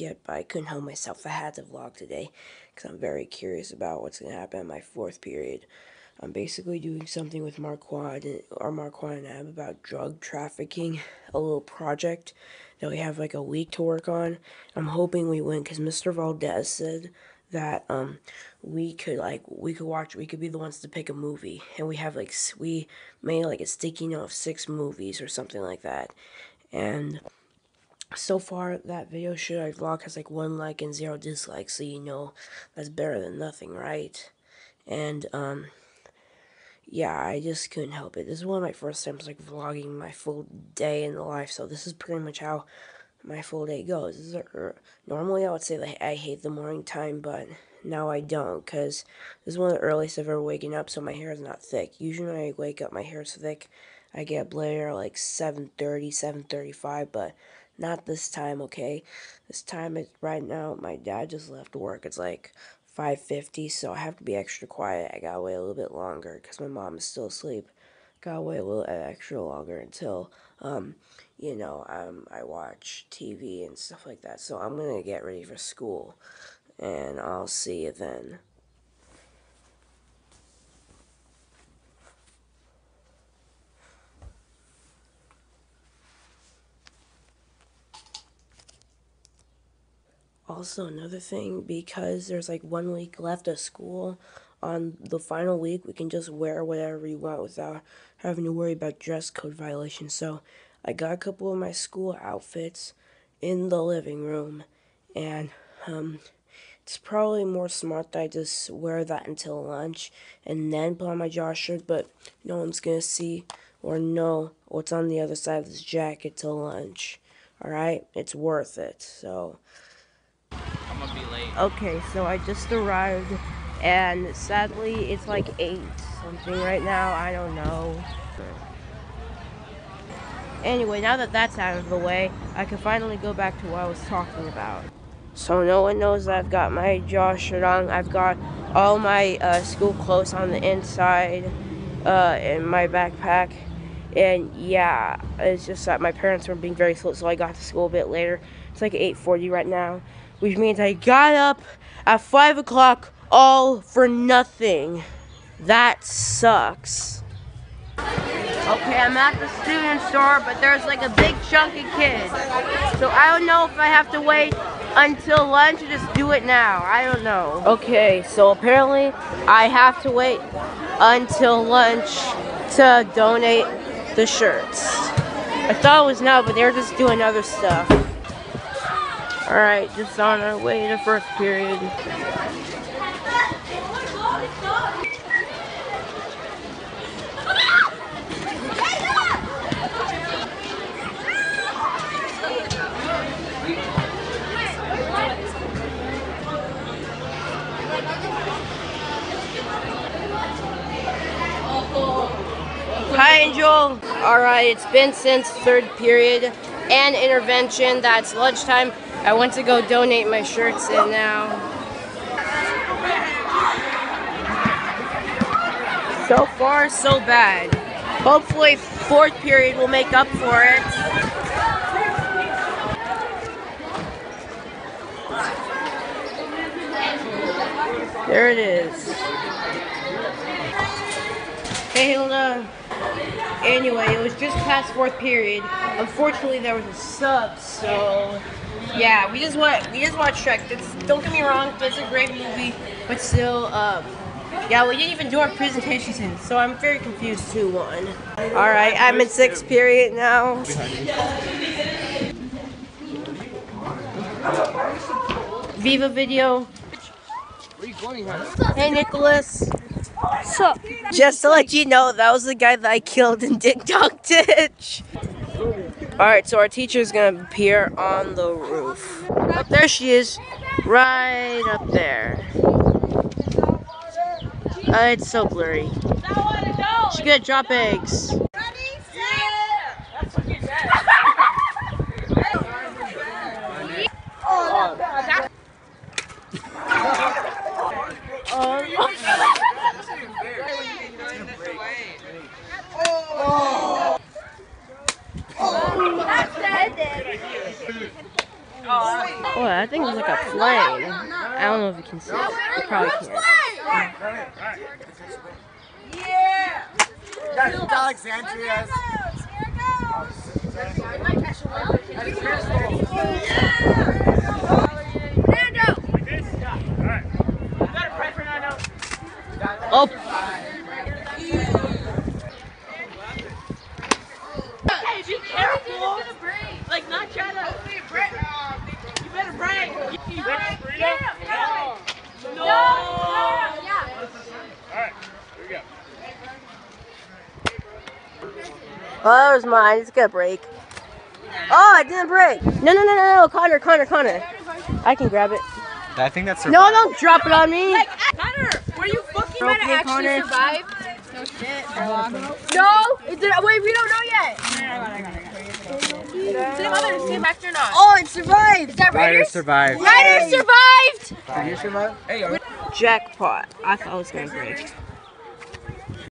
yet, but I couldn't help myself. I had to vlog today because I'm very curious about what's going to happen in my fourth period. I'm basically doing something with Marquand or Marquand and Ab about drug trafficking, a little project that we have like a week to work on. I'm hoping we win because Mr. Valdez said that um we could like we could watch we could be the ones to pick a movie and we have like we made like a sticky note of six movies or something like that and so far that video should I vlog has like one like and zero dislikes so you know that's better than nothing right? And um yeah I just couldn't help it. This is one of my first times like vlogging my full day in the life so this is pretty much how my full day goes. This is a, normally I would say that I hate the morning time but now I don't because this is one of the earliest I've ever waking up so my hair is not thick. Usually when I wake up my hair is thick. I get Blair like 7.30 7.35 but not this time, okay? This time, it's right now, my dad just left work. It's like 5.50, so I have to be extra quiet. I gotta wait a little bit longer because my mom is still asleep. Gotta wait a little extra longer until, um, you know, um, I watch TV and stuff like that. So I'm gonna get ready for school, and I'll see you then. Also, another thing, because there's like one week left of school, on the final week, we can just wear whatever we want without having to worry about dress code violations. So, I got a couple of my school outfits in the living room, and um, it's probably more smart that I just wear that until lunch and then put on my Josh shirt, but no one's gonna see or know what's on the other side of this jacket till lunch. Alright? It's worth it. So, gonna be late. Okay, so I just arrived, and sadly, it's like 8 something right now. I don't know. Anyway, now that that's out of the way, I can finally go back to what I was talking about. So no one knows that I've got my Josh shirt on. I've got all my uh, school clothes on the inside uh, in my backpack. And yeah, it's just that my parents were being very slow, so I got to school a bit later. It's like 8.40 right now which means I got up at 5 o'clock all for nothing. That sucks. Okay, I'm at the student store, but there's like a big chunk of kids. So I don't know if I have to wait until lunch or just do it now. I don't know. Okay, so apparently I have to wait until lunch to donate the shirts. I thought it was now, but they're just doing other stuff. Alright, just on our way to first period. Hi, Angel. Alright, it's been since third period and intervention. That's lunchtime. I went to go donate my shirts and now so far so bad. Hopefully fourth period will make up for it. There it is. Hey Hilda. Anyway, it was just past fourth period. Unfortunately, there was a sub, so yeah, we just want we just watched Shrek. It's, don't get me wrong, it's a great movie, but still, um, yeah, we didn't even do our presentations in, so I'm very confused too. One. All right, I'm in sixth period now. Viva video. Hey Nicholas. So, just to let you know, that was the guy that I killed in Ding Dong Ditch. Alright, so our teacher is to appear on the roof. Up there she is. Right up there. Uh, it's so blurry. She's to drop eggs. Oh, I think it's like a plane. I don't know if you can see it. You probably can't. Guys, it's Alexandria's. Oh, Hey, be careful. Like, not try to. You better break. You better break. Yeah. No. Oh, that was mine. It's gonna break. Oh, it didn't break. No, no, no, no, no. Connor, Connor, Connor. I can grab it. I think that's No, don't drop it on me. Eh, Connor, were you fucking Broke me, Connor. No, shit. No, it did. Wait, we don't know yet. Same others came back or not? Oh, it survived. Is that Ryder Raiders? survived. Raiders survived. Did you survive? Jackpot. I thought it was gonna break.